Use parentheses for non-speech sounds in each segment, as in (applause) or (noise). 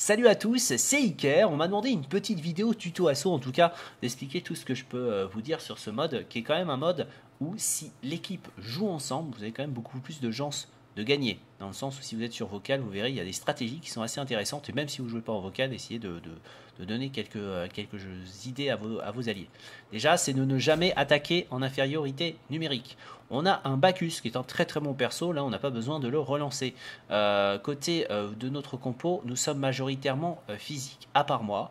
Salut à tous, c'est Iker. On m'a demandé une petite vidéo tuto assaut, en tout cas, d'expliquer tout ce que je peux euh, vous dire sur ce mode, qui est quand même un mode où si l'équipe joue ensemble, vous avez quand même beaucoup plus de chances de gagner. Dans le sens où si vous êtes sur vocal, vous verrez, il y a des stratégies qui sont assez intéressantes. Et même si vous jouez pas en vocal, essayez de, donner quelques, euh, quelques idées à vos, à vos alliés. Déjà, c'est de ne jamais attaquer en infériorité numérique. On a un Bacchus qui est un très très bon perso, là on n'a pas besoin de le relancer. Euh, côté euh, de notre compo, nous sommes majoritairement physiques, à part moi.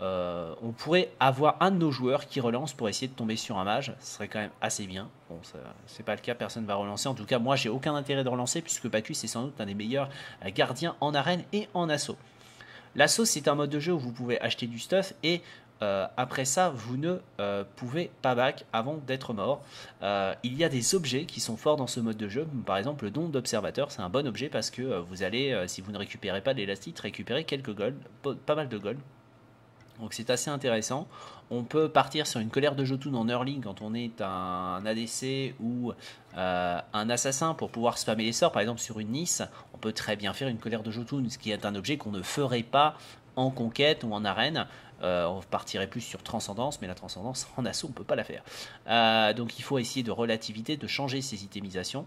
On pourrait avoir un de nos joueurs qui relance pour essayer de tomber sur un mage, ce serait quand même assez bien. Bon, c'est pas le cas, personne ne va relancer. En tout cas, moi j'ai aucun intérêt de relancer puisque Bacchus est sans doute un des meilleurs gardiens en arène et en assaut. L'assaut, c'est un mode de jeu où vous pouvez acheter du stuff et euh, après ça, vous ne euh, pouvez pas back avant d'être mort. Euh, il y a des objets qui sont forts dans ce mode de jeu. Par exemple, le don d'observateur, c'est un bon objet parce que vous allez, si vous ne récupérez pas l'élastique, récupérer quelques gold, pas mal de gold. Donc c'est assez intéressant. On peut partir sur une colère de Jotun en early quand on est un ADC ou un assassin pour pouvoir spammer les sorts. Par exemple sur une Nice, on peut très bien faire une colère de Jotun, ce qui est un objet qu'on ne ferait pas en conquête ou en arène. Euh, on partirait plus sur transcendance, mais la transcendance (laughs) en assaut, on ne peut pas la faire. Euh, donc il faut essayer de relativité, de changer ses itemisations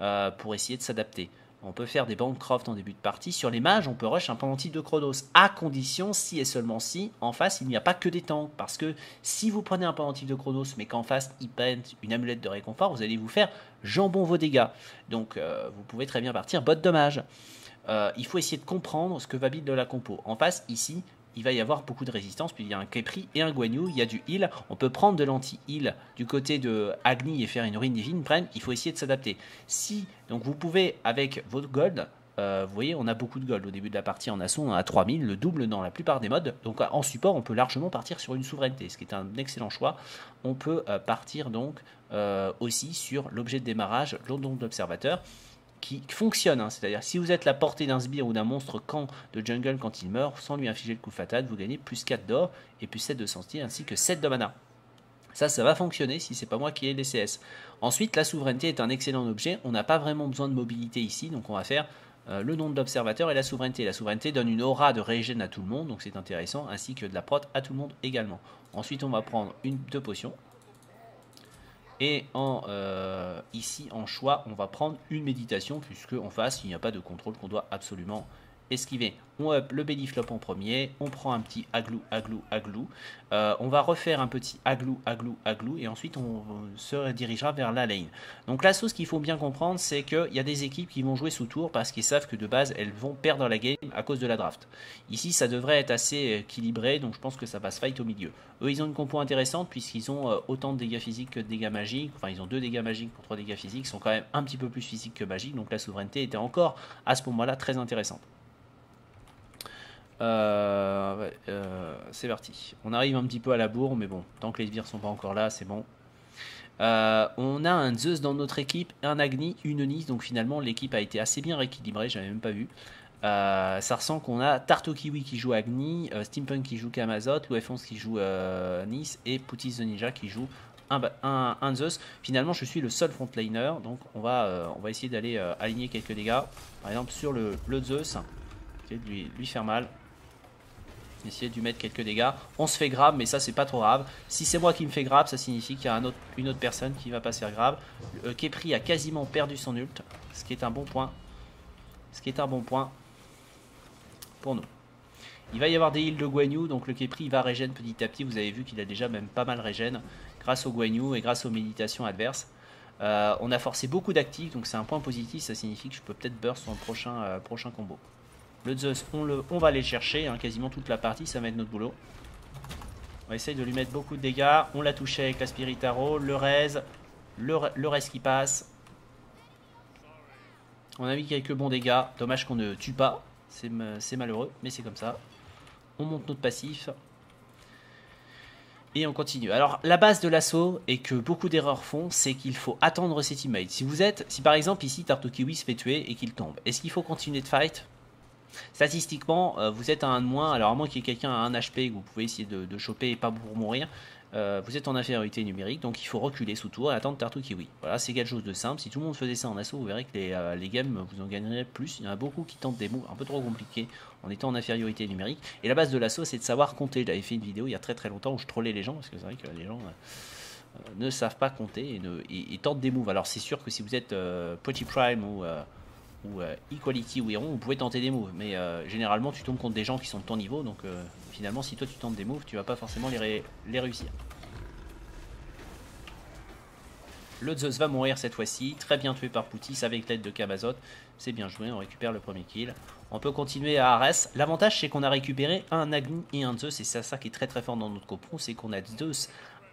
euh, pour essayer de s'adapter. On peut faire des Bancroft en début de partie. Sur les mages, on peut rush un pendentif de Chronos, à condition, si et seulement si, en face, il n'y a pas que des tanks. Parce que si vous prenez un pendentif de Chronos, mais qu'en face, il peint une amulette de réconfort, vous allez vous faire jambon vos dégâts. Donc, vous pouvez très bien partir bot dommage. il faut essayer de comprendre ce que va de la compo. En face, ici, il va y avoir beaucoup de résistance, puis il y a un Kepri et un Guanyu, il y a du heal, on peut prendre de l'anti-heal du côté de Agni et faire une ruine divine, il faut essayer de s'adapter. Si, donc vous pouvez, avec votre gold, euh, vous voyez, on a beaucoup de gold au début de la partie en assaut, on a 3000, le double dans la plupart des modes. Donc en support, on peut largement partir sur une souveraineté, ce qui est un excellent choix. On peut euh, partir donc euh, aussi sur l'objet de démarrage, l'ondon d'observateur qui fonctionne. Hein. C'est-à-dire, si vous êtes la portée d'un sbire ou d'un monstre quand de jungle quand il meurt, sans lui infliger le coup fatal, vous gagnez plus 4 d'or et plus 7 de santé ainsi que 7 de mana. Ça, ça va fonctionner si c'est pas moi qui ai les CS. Ensuite, la souveraineté est un excellent objet. On n'a pas vraiment besoin de mobilité ici, donc on va faire euh, le nom de l'observateur et la souveraineté. La souveraineté donne une aura de régène à tout le monde, donc c'est intéressant, ainsi que de la prot à tout le monde également. Ensuite, on va prendre une, deux potions. Et en, euh, ici, en choix, on va prendre une méditation, puisque en face, il n'y a pas de contrôle qu'on doit absolument esquiver. On up le belly flop en premier, on prend un petit aglou, aglou, aglou. Euh, on va refaire un petit aglou, aglou, aglou, et ensuite on se redirigera vers la lane. Donc la sauce qu'il faut bien comprendre, c'est qu'il y a des équipes qui vont jouer sous tour parce qu'ils savent que de base, elles vont perdre la game à cause de la draft. Ici, ça devrait être assez équilibré, donc je pense que ça va se fight au milieu. Eux, ils ont une compo intéressante puisqu'ils ont euh, autant de dégâts physiques que de dégâts magiques. Enfin, ils ont deux dégâts magiques pour trois dégâts physiques. Ils sont quand même un petit peu plus physiques que magiques, donc la souveraineté était encore à ce moment-là très intéressante. Euh, euh, c'est parti. On arrive un petit peu à la bourre, mais bon, tant que les sbires sont pas encore là, c'est bon. Euh, on a un Zeus dans notre équipe, un Agni, une Nice, donc finalement l'équipe a été assez bien rééquilibrée, j'avais même pas vu. ça ressent qu'on a Tartokiwi qui joue Agni, Steampunk qui joue Kamazot, Louef11 qui joue Nice et Poutis the Ninja qui joue un, Zeus. Finalement, je suis le seul frontliner, donc on va, essayer d'aller aligner quelques dégâts. Par exemple, sur le, le Zeus, lui, lui faire mal essayer de mettre quelques dégâts. On se fait grab, mais ça c'est pas trop grave. Si c'est moi qui me fais grab, ça signifie qu'il y a une autre personne qui va pas se faire grab. Euh, Kepri a quasiment perdu son ult, ce qui est un bon point. Ce qui est un bon point pour nous. Il va y avoir des heals de Guanyu, donc le Kepri va régène petit à petit. Vous avez vu qu'il a déjà même pas mal régène grâce au Guanyu et grâce aux méditations adverses. Euh, on a forcé beaucoup d'actifs, donc c'est un point positif. Ça signifie que je peux peut-être burst son prochain, euh, prochain combo. Le Zeus, on, le, va aller chercher, hein, quasiment toute la partie, ça va être notre boulot. On va essayer de lui mettre beaucoup de dégâts. On l'a touché avec la Spiritaro, le raise, le, le qui passe. On a mis quelques bons dégâts. Dommage qu'on ne tue pas. C'est malheureux, mais c'est comme ça. On monte notre passif. Et on continue. Alors la base de l'assaut et que beaucoup d'erreurs font, c'est qu'il faut attendre ses teammates. Si vous êtes, si par exemple ici Tartokiwi se fait tuer et qu'il tombe, est-ce qu'il faut continuer de fight? Statistiquement, euh, vous êtes à un de moins, alors à moins qu'il y ait quelqu'un à un HP que vous pouvez essayer de, choper et pas pour mourir, euh, vous êtes en infériorité numérique, donc il faut reculer sous tour et attendre Tartu Kiwi. Voilà, c'est quelque chose de simple. Si tout le monde faisait ça en assaut, vous verrez que les, euh, games, vous en gagnerez plus. Il y en a beaucoup qui tentent des moves un peu trop compliqués en étant en infériorité numérique. Et la base de l'assaut, c'est de savoir compter. J'avais fait une vidéo il y a très très longtemps où je trollais les gens, parce que c'est vrai que les gens ne savent pas compter et, ne, tentent des moves. Alors c'est sûr que si vous êtes Petit Prime ou ou Equality ou Iron, vous pouvez tenter des moves. Mais généralement, tu tombes contre des gens qui sont de ton niveau. Donc finalement, si toi tu tentes des moves, tu vas pas forcément les, réussir. Le Zeus va mourir cette fois-ci, très bien tué par Poutis avec l'aide de Kamazot. C'est bien joué, on récupère le premier kill. On peut continuer à Ares. L'avantage c'est qu'on a récupéré un Agni et un Zeus, et c'est ça qui est très très fort dans notre copro, c'est qu'on a Zeus,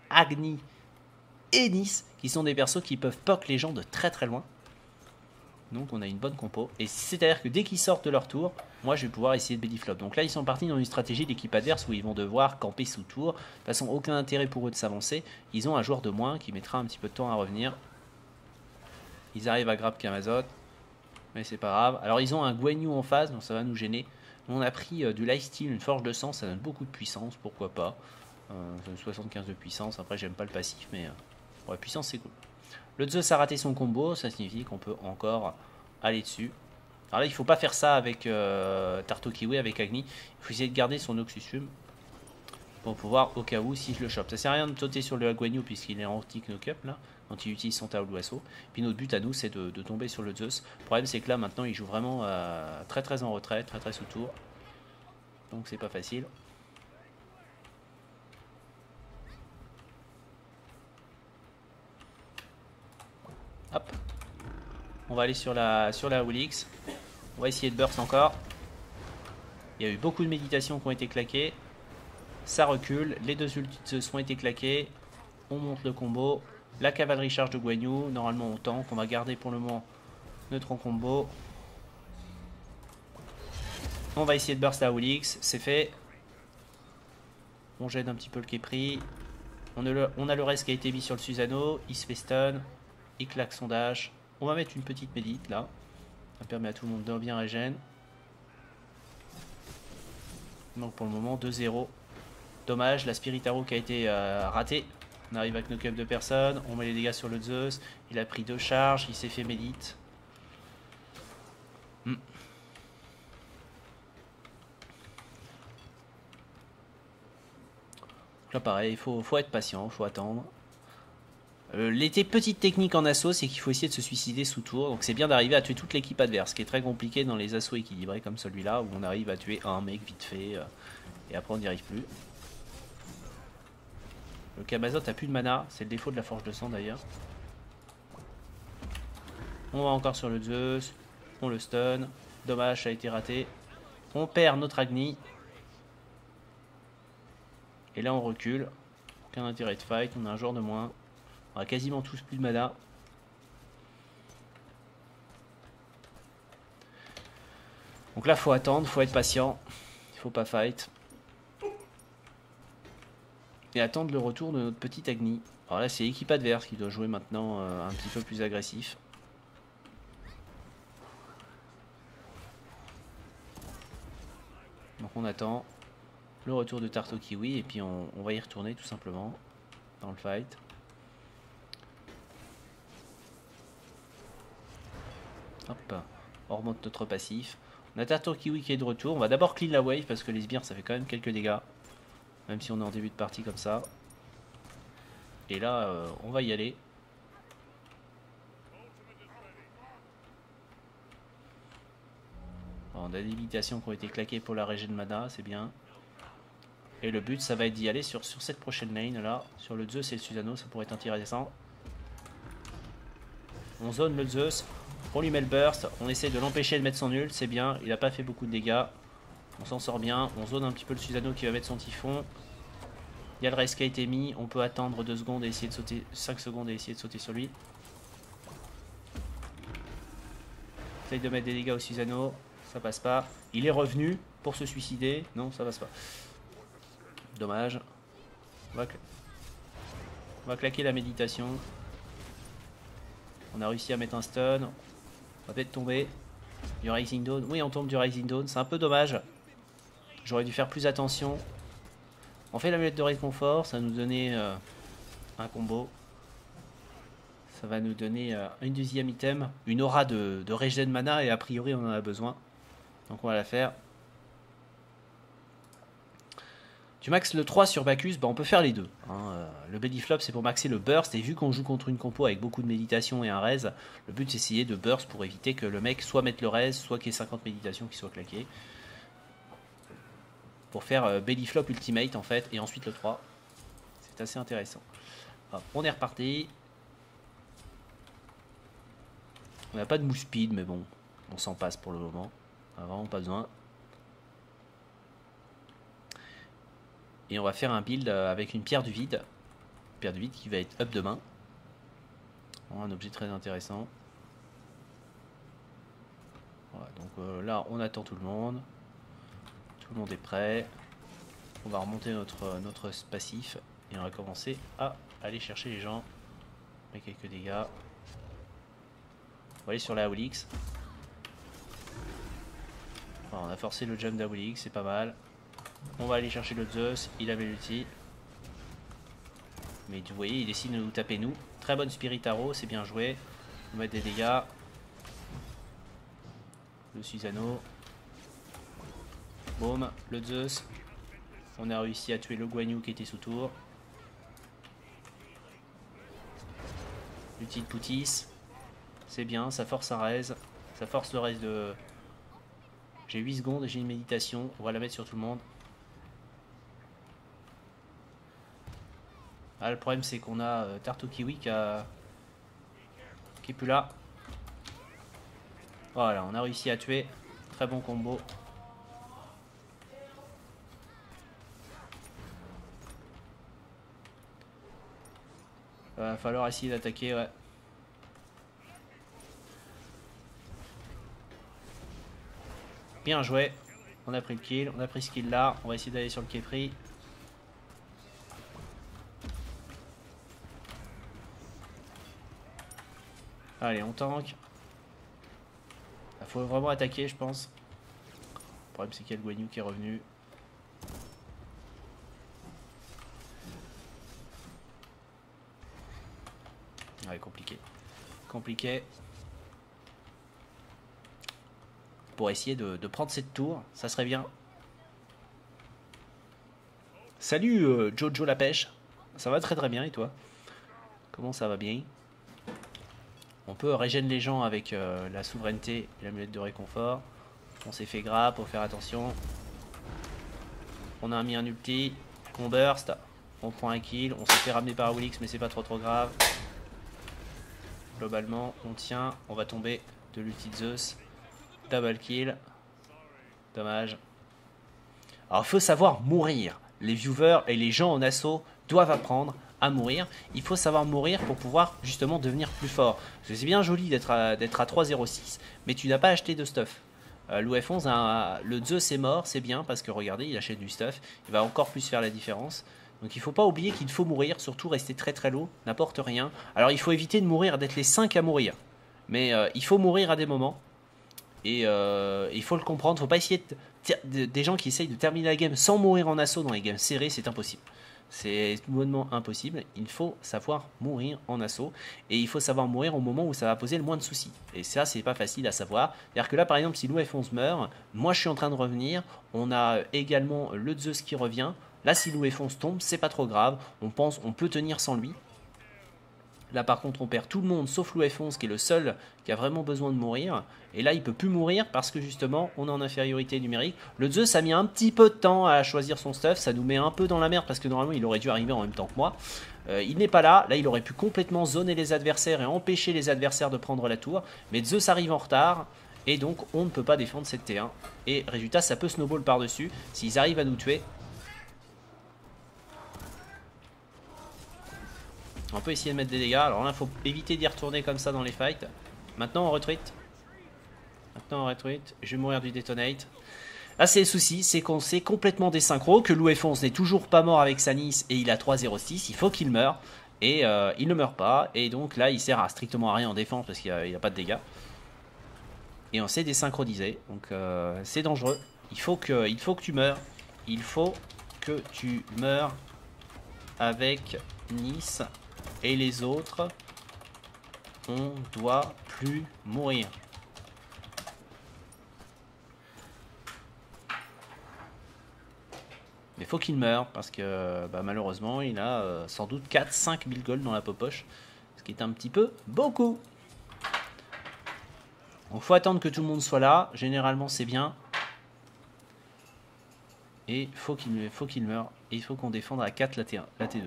Agni et Nice, qui sont des persos qui peuvent poke les gens de très très loin. Donc on a une bonne compo. Et c'est-à-dire que dès qu'ils sortent de leur tour, moi je vais pouvoir essayer de flop. Donc là ils sont partis dans une stratégie d'équipe adverse où ils vont devoir camper sous tour. De toute façon aucun intérêt pour eux de s'avancer. Ils ont un joueur de moins qui mettra un petit peu de temps à revenir. Ils arrivent à grab Kamazot. Mais c'est pas grave. Alors ils ont un Guanyu en face, donc ça va nous gêner. On a pris euh, du lifesteal, une forge de sang, ça donne beaucoup de puissance, pourquoi pas. Euh, 75 de puissance, après j'aime pas le passif, mais euh, ouais, puissance c'est cool. Le Zeus a raté son combo, ça signifie qu'on peut encore aller dessus. Alors là, il faut pas faire ça avec euh, Tartokiwe, avec Agni. Il faut essayer de garder son Oxusum pour pouvoir, au cas où, si je le chope. Ça sert à rien de sauter sur le Aguanyu puisqu'il est en anti knock-up là, quand il utilise son Tao Puis notre but à nous, c'est de, tomber sur le Zeus. Le problème, c'est que là, maintenant, il joue vraiment euh, très très en retrait, très très sous tour. Donc c'est pas facile. Hop. On va aller sur la, sur la. On va essayer de burst encore. Il y a eu beaucoup de méditations qui ont été claquées. Ça recule. Les deux ults ont été claqués. On monte le combo. La cavalerie charge de Guanyu. Normalement on tank. On va garder pour le moment notre combo. On va essayer de burst la Wulix. C'est fait. On gêne un petit peu le Kepri. On a le, on a le reste qui a été mis sur le Susano. Il se fait stun. Il claque son dash. On va mettre une petite médite là. Ça permet à tout le monde de bien régène. Donc pour le moment 2-0. Dommage, la Spirit Arrow qui a été euh, ratée. On arrive avec nos up de personnes. On met les dégâts sur le Zeus. Il a pris deux charges. Il s'est fait médite. Hmm. Là pareil, il faut, faut être patient, il faut attendre. Euh, L'été petite technique en assaut, c'est qu'il faut essayer de se suicider sous tour. Donc c'est bien d'arriver à tuer toute l'équipe adverse, ce qui est très compliqué dans les assauts équilibrés comme celui-là, où on arrive à tuer un mec vite fait, euh, et après on n'y arrive plus. Le Kamazot a plus de mana, c'est le défaut de la forge de sang d'ailleurs. On va encore sur le Zeus, on le stun, dommage ça a été raté. On perd notre Agni. Et là on recule, aucun intérêt de fight, on a un joueur de moins. On a quasiment tous plus de mana. Donc là, faut attendre, faut être patient. Il faut pas fight. Et attendre le retour de notre petit Agni. Alors là, c'est l'équipe adverse qui doit jouer maintenant euh, un petit peu plus agressif. Donc on attend le retour de Tarto Kiwi et puis on va y retourner tout simplement dans le fight. Hop, on remonte notre passif. On a Tartor Kiwi qui est de retour. On va d'abord clean la wave parce que les sbires ça fait quand même quelques dégâts. Même si on est en début de partie comme ça. Et là, euh, on va y aller. on a des limitations qui ont été claquées pour la régie de mana, c'est bien. Et le but, ça va être d'y aller sur, sur cette prochaine lane là. Sur le Zeus et le Susano, ça pourrait être intéressant. On zone le Zeus. On lui met le burst, on essaie de l'empêcher de mettre son nul, c'est bien, il n'a pas fait beaucoup de dégâts. On s'en sort bien, on zone un petit peu le Susano qui va mettre son typhon. Il y a le reste qui a été mis, on peut attendre 2 secondes et essayer de sauter 5 secondes et essayer de sauter sur lui. Essaye de mettre des dégâts au Susano, ça passe pas. Il est revenu pour se suicider, non ça passe pas. Dommage. On va, on va claquer la méditation. On a réussi à mettre un stun. On va peut-être tomber. Du Rising Dawn. Oui, on tombe du Rising Dawn. C'est un peu dommage. J'aurais dû faire plus attention. On fait la l'amulette de réconfort, ça va nous donner euh, un combo. Ça va nous donner euh, une deuxième item, une aura de, de mana et a priori on en a besoin. Donc on va la faire. Tu max le 3 sur Bacchus, bah on peut faire les deux. Hein. Euh, le belly flop c'est pour maxer le burst et vu qu'on joue contre une compo avec beaucoup de méditation et un res, le but c'est d'essayer de burst pour éviter que le mec soit mette le res, soit qu'il y ait 50 méditations qui soient claquées. Pour faire euh, belly flop ultimate en fait et ensuite le 3 c'est assez intéressant. On est reparti. On n'a pas de mousse speed mais bon on s'en passe pour le moment. Vraiment pas besoin et on va faire un build euh, avec une pierre du vide pierre du vide qui va être up demain un objet très intéressant donc euh, là on attend tout le monde tout le monde est prêt. On va remonter notre, notre passif et on va commencer à aller chercher les gens. On quelques dégâts. On va aller sur la on a forcé le jump d'Awilix, c'est pas mal. On va aller chercher le Zeus, il avait l'ulti. Mais vous voyez, il décide de nous taper nous. Très bonne Spirit Arrow, c'est bien joué. On va mettre des dégâts. Le Susano. Boom, le Zeus. On a réussi à tuer le Guanyu qui était sous tour. L'outil de Poutis. C'est bien, ça force un raise. Ça force le reste de... J'ai 8 secondes et j'ai une méditation. On va la mettre sur tout le monde. Ah, le problème c'est qu'on a euh, Tartukiwi qui, a... qui est plus là. Voilà, on a réussi à tuer. Très bon combo. Va falloir essayer d'attaquer, ouais. Bien joué. On a pris le kill, on a pris ce kill là. On va essayer d'aller sur le Kepri. Allez, on tank. Il faut vraiment attaquer, je pense. Le problème, c'est qu'il y a le Guanyu qui est revenu. Ouais, compliqué. Compliqué. Pour essayer de, prendre cette tour, ça serait bien. Salut euh, Jojo la pêche. Ça va très très bien et toi? Comment ça va bien? On peut régénérer les gens avec euh, la souveraineté et l'amulette de réconfort. On s'est fait gras pour faire attention. On a mis un ulti. On burst. On prend un kill. On s'est fait ramener par Willix mais c'est pas trop trop grave. Globalement, on tient. On va tomber de l'ulti Zeus. Double kill. Dommage. Alors, faut savoir mourir. Les viewers et les gens en assaut doivent apprendre mourir. Il faut savoir mourir pour pouvoir justement devenir plus fort. C'est bien joli d'être à, à 3.06, mais tu n'as pas acheté de stuff. Euh, L'UF11, le Zeus est mort, c'est bien parce que regardez, il achète du stuff. Il va encore plus faire la différence. Donc il faut pas oublier qu'il faut mourir, surtout rester très très low, n'apporte rien. Alors il faut éviter de mourir, d'être les 5 à mourir. Mais euh, il faut mourir à des moments. Et euh, il faut le comprendre, faut pas essayer de, des gens qui essayent de terminer la game sans mourir en assaut dans les games serrées, c'est impossible. C'est tout impossible. Il faut savoir mourir en assaut. Et il faut savoir mourir au moment où ça va poser le moins de soucis. Et ça, c'est pas facile à savoir. C'est-à-dire que là, par exemple, si l'OF11 meurt, moi je suis en train de revenir. On a également le Zeus qui revient. Là, si Louis Fonce tombe, c'est pas trop grave. On pense on peut tenir sans lui. Là, par contre, on perd tout le monde sauf Louis Fonce qui est le seul qui a vraiment besoin de mourir. Et là, il peut plus mourir parce que justement, on est en infériorité numérique. Le Zeus a mis un petit peu de temps à choisir son stuff. Ça nous met un peu dans la merde parce que normalement, il aurait dû arriver en même temps que moi. Euh, il n'est pas là. Là, il aurait pu complètement zoner les adversaires et empêcher les adversaires de prendre la tour. Mais Zeus arrive en retard. Et donc, on ne peut pas défendre cette T1. Et résultat, ça peut snowball par-dessus. S'ils arrivent à nous tuer, On peut essayer de mettre des dégâts. Alors là, il faut éviter d'y retourner comme ça dans les fights. Maintenant, on retweet. Maintenant, on retweet. Je vais mourir du detonate. Là, c'est le souci, c'est qu'on s'est complètement désynchro, que l'UF11 n'est toujours pas mort avec Sanis et il a 3-0-6. Il faut qu'il meure. Et euh, il ne meurt pas. Et donc là, il sert à strictement à rien en défense parce qu'il n'y a, pas de dégâts. Et on s'est désynchronisé. Donc euh, c'est dangereux. Il faut, que, il faut que tu meurs. Il faut que tu meurs avec Nice et les autres, on doit plus mourir. Mais faut qu'il meure parce que bah, malheureusement il a euh, sans doute 4-5 000 gold dans la poche, ce qui est un petit peu beaucoup. Donc faut attendre que tout le monde soit là, généralement c'est bien. Et faut qu'il faut qu'il meure. Et il faut qu'on défende à 4 la, T1, la T2.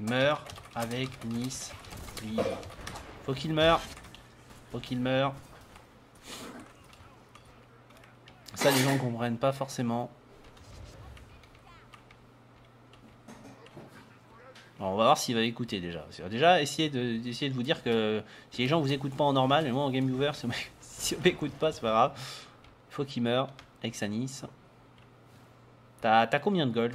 Meurt avec Nice Faut qu'il meure. Faut qu'il meure. Ça, les gens ne comprennent pas forcément. on va voir s'il va écouter déjà. Déjà, essayer de, de vous dire que si les gens vous écoutent pas en normal, et moi en game viewer, (laughs) si on m'écoute pas, c'est pas grave. Faut qu'il meure avec sa Nice. T'as combien de gold?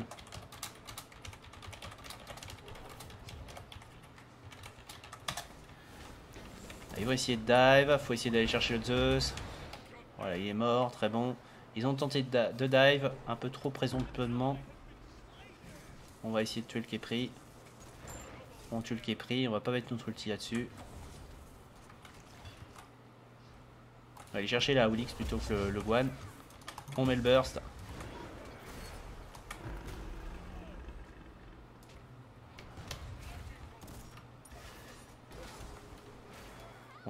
Il va essayer de dive, faut essayer d'aller chercher le Zeus. Voilà, il est mort, très bon. Ils ont tenté de, dive, un peu trop présomptueusement. On va essayer de tuer le Kepri. On tue le Kepri, on va pas mettre notre ulti là-dessus. On va aller chercher la Aulix plutôt que le, le Guan. On met le burst.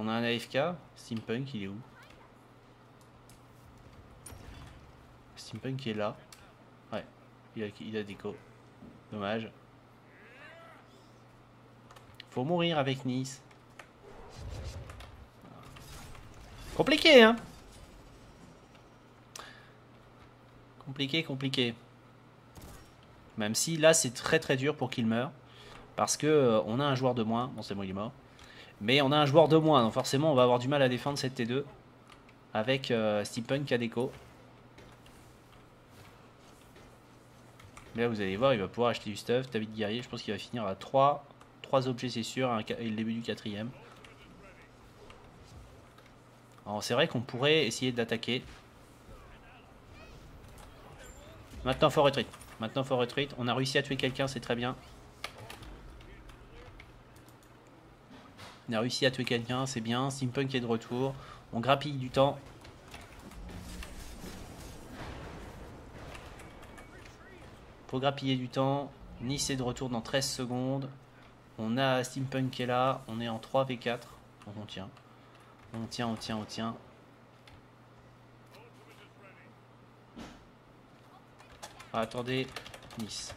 On a un AFK. Steampunk, il est où? Steampunk est là. Ouais, il a, déco. Dommage. Faut mourir avec Nice. Compliqué, hein? Compliqué, compliqué. Même si là, c'est très très dur pour qu'il meure. Parce que euh, on a un joueur de moins. Bon, c'est moi, il est mort. Mais on a un joueur de moins. Donc forcément, on va avoir du mal à défendre cette T2. Avec euh, Steampunk Kadeko. Là, vous allez voir, il va pouvoir acheter du stuff. David Guerrier, je pense qu'il va finir à 3, 3 objets, c'est sûr, et le début du quatrième. Alors, c'est vrai qu'on pourrait essayer d'attaquer. Maintenant, faut retreat. Maintenant, faut retreat. On a réussi à tuer quelqu'un, c'est très bien. On a réussi à tuer quelqu'un, c'est bien. Simpunk est de retour. On grappille du temps. Faut grappiller du temps. Nice est de retour dans 13 secondes. On a Steampunk qui est là. On est en 3v4. on tient. On tient, on tient, on tient. Ah, attendez. Nice.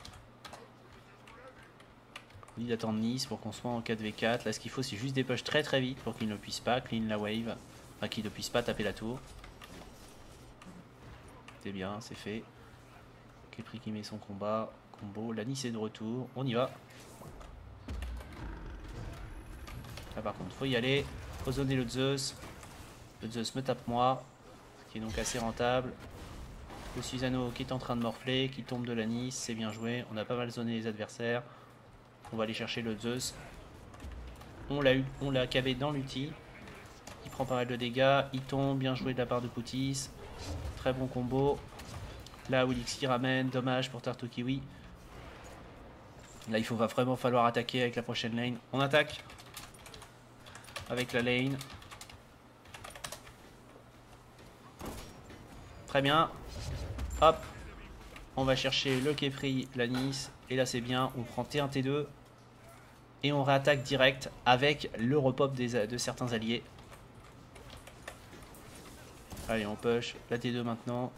Dit d'attendre Nice pour qu'on soit en 4v4. Là, ce qu'il faut, c'est juste des push très très vite pour qu'il ne puisse pas clean la wave. Enfin, qu'il ne puisse pas taper la tour. C'est bien, c'est fait. Kepri qui met son combat. Combo. La Nice est de retour. On y va. Là par contre, faut y aller. Faut zoner le Zeus. Le Zeus me tape moi. Ce qui est donc assez rentable. Le Susano qui est en train de morfler. Qui tombe de la Nice. C'est bien joué. On a pas mal zoné les adversaires. On va aller chercher le Zeus. On l'a eu, dans l'outil. Il prend pas mal de dégâts. Il tombe. Bien joué de la part de Poutis. Très bon combo. Là, Willix qui ramène, dommage pour Tartukiwi. Là, il faut, va vraiment falloir attaquer avec la prochaine lane. On attaque avec la lane. Très bien. Hop. On va chercher le Kefri, la Nice. Et là, c'est bien. On prend T1, T2. Et on réattaque direct avec le repop de certains alliés. Allez, on push. La T2 maintenant.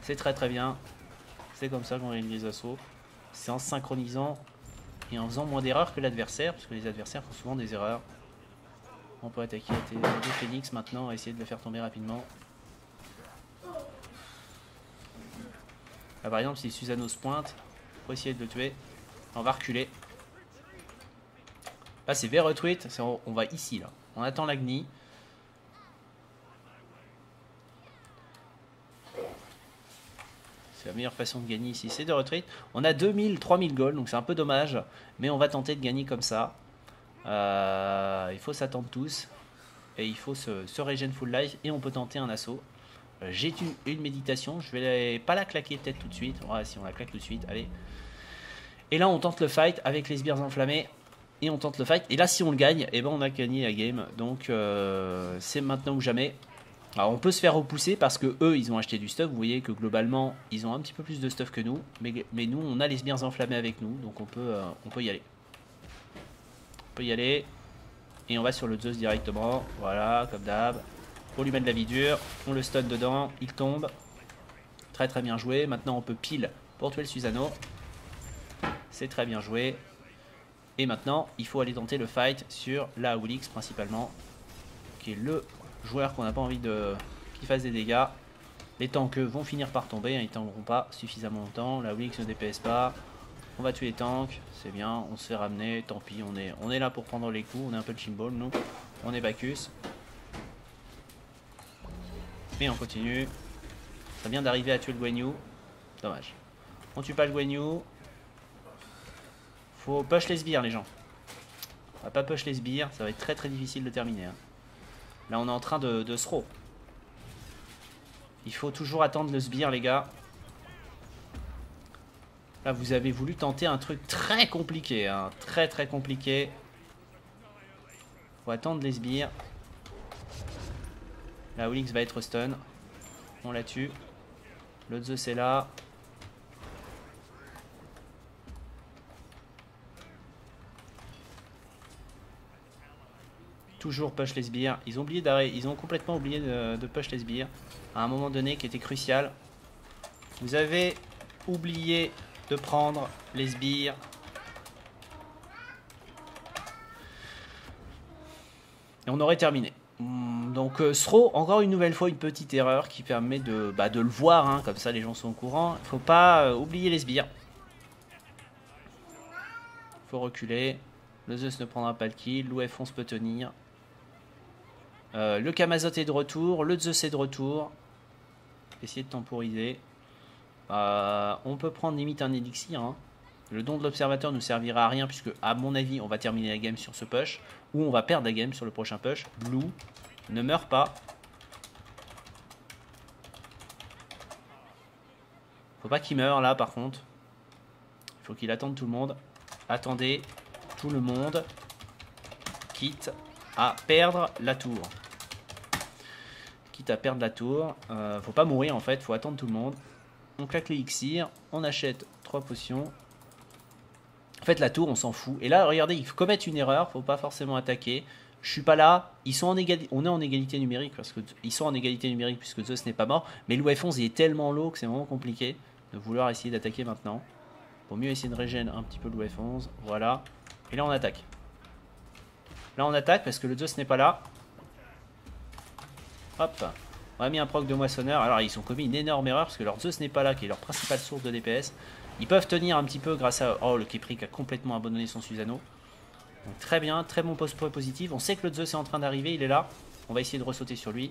C'est très très bien. C'est comme ça qu'on réalise les assauts. C'est en synchronisant et en faisant moins d'erreurs que l'adversaire, parce que les adversaires font souvent des erreurs. On peut attaquer les phoenix maintenant, essayer de le faire tomber rapidement. Là, par exemple, si Susano se pointe, faut essayer de le tuer. On va reculer. Là, c'est vers retweet, on, va ici là. On attend l'agni. la meilleure façon de gagner ici, c'est de retreat. On a 2000, 3000 gold, donc c'est un peu dommage. Mais on va tenter de gagner comme ça. Euh, il faut s'attendre tous. Et il faut se, se regen full life. Et on peut tenter un assaut. j'ai une méditation. Je vais pas la claquer peut-être tout de suite. Si on la claque tout de suite, allez. Et là, on tente le fight avec les sbires enflammés. Et on tente le fight. Et là, si on le gagne, eh ben on a gagné la game. Donc, euh, c'est maintenant ou jamais. Alors, on peut se faire repousser parce que eux, ils ont acheté du stuff. Vous voyez que globalement, ils ont un petit peu plus de stuff que nous. Mais, mais nous, on a les sbires enflammés avec nous. Donc, on peut, euh, on peut y aller. On peut y aller. Et on va sur le Zeus directement. Voilà, comme d'hab. On lui met de la vie dure. On le stun dedans. Il tombe. Très très bien joué. Maintenant, on peut pile pour tuer le Susano. C'est très bien joué. Et maintenant, il faut aller tenter le fight sur la Wilix principalement, qui est le joueur qu'on n'a pas envie de qu'il fasse des dégâts. Les tanks vont finir par tomber, hein, ils tankeront pas suffisamment longtemps. La Wilix ne DPS pas. On va tuer les tanks, c'est bien, on se fait ramener, tant pis, on est, on est là pour prendre les coups, on est un peu de chimball nous, on est Bacchus. Et on continue. Ça vient d'arriver à tuer le Guanyu. Dommage. On tue pas le Guanyu, faut push les sbires, les gens. On va pas push les sbires, ça va être très très difficile de terminer. Hein. Là, on est en train de, de throw. Il faut toujours attendre le sbire, les gars. Là, vous avez voulu tenter un truc très compliqué. Hein. Très très compliqué. Faut attendre les sbires. La Olix va être stun. On la tue. Le Zeus est là. Toujours push les sbires. Ils ont oublié d'arrêter, ils ont complètement oublié de, push les sbires à un moment donné qui était crucial. Vous avez oublié de prendre les sbires. Et on aurait terminé. Hmm, donc euh, encore une nouvelle fois une petite erreur qui permet de, bah, de le voir, hein. comme ça les gens sont au courant. Il faut pas euh, oublier les sbires. faut reculer. Le Zeus ne prendra pas le kill, l'OF11 peut tenir. Euh, le Kamazot est de retour, le Zeus est de retour. Essayer de temporiser. Euh, on peut prendre limite un élixir. Hein. Le don de l'observateur ne servira à rien puisque, à mon avis, on va terminer la game sur ce push. Ou on va perdre la game sur le prochain push. Blue ne meurt pas. Faut pas qu'il meure là par contre. Faut qu'il attende tout le monde. Attendez tout le monde. Quitte à perdre la tour. À perdre la tour. Euh, faut pas mourir en fait, faut attendre tout le monde. On claque l'élixir, on achète trois potions. En fait la tour on s'en fout. Et là regardez, ils commettent une erreur, faut pas forcément attaquer. Je suis pas là, ils sont en égalité, on est en égalité numérique parce que ils sont en égalité numérique puisque Zeus n'est pas mort, mais l'UF11 il est tellement low que c'est vraiment compliqué de vouloir essayer d'attaquer maintenant. Vaut mieux essayer de régénérer un petit peu l'UF11, voilà. Et là on attaque. Là, on attaque parce que le Zeus n'est pas là. Hop. On a mis un proc de moissonneur. Alors, ils ont commis une énorme erreur parce que leur Zeus n'est pas là, qui est leur principale source de DPS. Ils peuvent tenir un petit peu grâce à... Oh, le Keprik a complètement abandonné son Susano. Donc, très bien, très bon post positif. On sait que le Zeus est en train d'arriver, il est là. On va essayer de ressauter sur lui.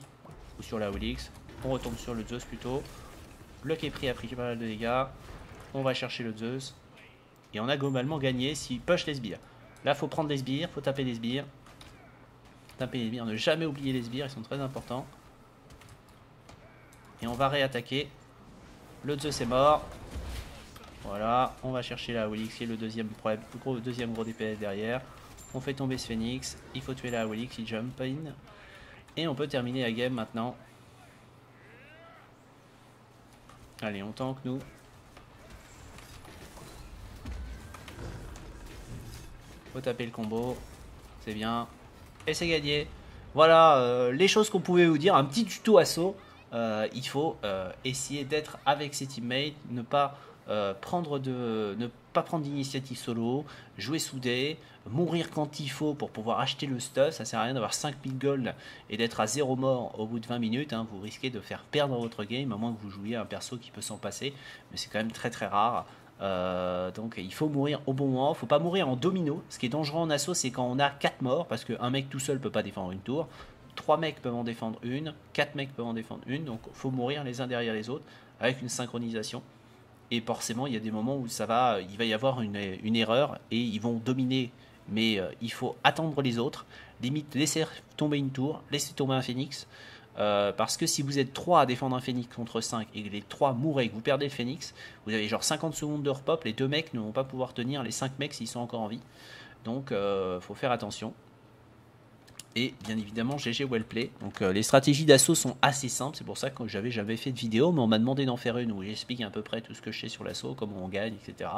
Ou sur la Olix. On retombe sur le Zeus plutôt. Le Kepri a pris pas mal de dégâts. On va chercher le Zeus. Et on a globalement gagné s'il push les sbires. Là, faut prendre les sbires, faut taper les sbires. Taper les sbires, ne jamais oublier les sbires, ils sont très importants. Et on va réattaquer. Le Zeus est mort. Voilà, on va chercher la Wilix qui est le deuxième, gros, deuxième gros DPS derrière. On fait tomber ce Phoenix. Il faut tuer la Wilix, il jump in. Et on peut terminer la game maintenant. Allez, on tank nous. Faut taper le combo. C'est bien. Et c'est gagné. Voilà euh, les choses qu'on pouvait vous dire. Un petit tuto assaut. Euh, il faut euh, essayer d'être avec ses teammates, ne pas prendre de, ne pas prendre d'initiative solo, jouer soudé, mourir quand il faut pour pouvoir acheter le stuff. Ça sert à rien d'avoir 5000 gold et d'être à zéro mort au bout de 20 minutes. Hein. Vous risquez de faire perdre votre game, à moins que vous jouiez un perso qui peut s'en passer. Mais c'est quand même très très rare. Euh, donc il faut mourir au bon moment, faut pas mourir en domino. Ce qui est dangereux en assaut, c'est quand on a 4 morts, parce qu'un mec tout seul peut pas défendre une tour. 3 mecs peuvent en défendre une, 4 mecs peuvent en défendre une, donc faut mourir les uns derrière les autres, avec une synchronisation. Et forcément, il y a des moments où ça va, il va y avoir une, erreur et ils vont dominer. Mais euh, il faut attendre les autres, limite laisser tomber une tour, laisser tomber un phénix, Euh, parce que si vous êtes 3 à défendre un phénix contre 5 et les 3 mourraient et que vous perdez le phénix, vous avez genre 50 secondes de repop, les deux mecs ne vont pas pouvoir tenir, les 5 mecs s'ils sont encore en vie. Donc euh, faut faire attention. Et bien évidemment GG Wellplay. Donc euh, les stratégies d'assaut sont assez simples, c'est pour ça que j'avais fait de vidéo, mais on m'a demandé d'en faire une où j'explique à peu près tout ce que je sais sur l'assaut, comment on gagne, etc.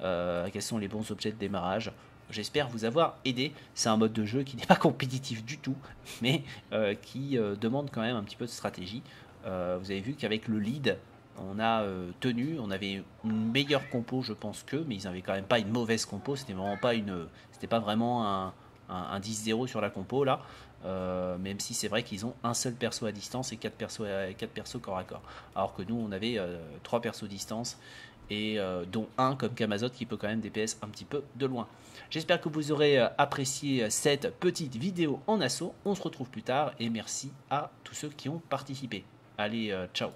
quels sont les bons objets de démarrage. J'espère vous avoir aidé. C'est un mode de jeu qui (laughs) n'est pas compétitif du tout, mais euh, qui euh, demande quand même un petit peu de stratégie. Euh, vous avez vu qu'avec le lead, on a tenu, on avait une meilleure compo, je pense que, mais ils n'avaient quand même pas une mauvaise compo. C'était vraiment pas une, c'était pas vraiment un, un, 10-0 sur la compo là. même si c'est vrai qu'ils ont un seul perso à distance et 4 persos, 4 persos corps à corps. Alors que nous, on avait 3 persos distance et dont un comme Kamazot qui peut quand même DPS un petit peu de loin. J'espère que vous aurez euh, apprécié euh, cette petite vidéo en assaut. On se retrouve plus tard et merci à tous ceux qui ont participé. Allez, euh, ciao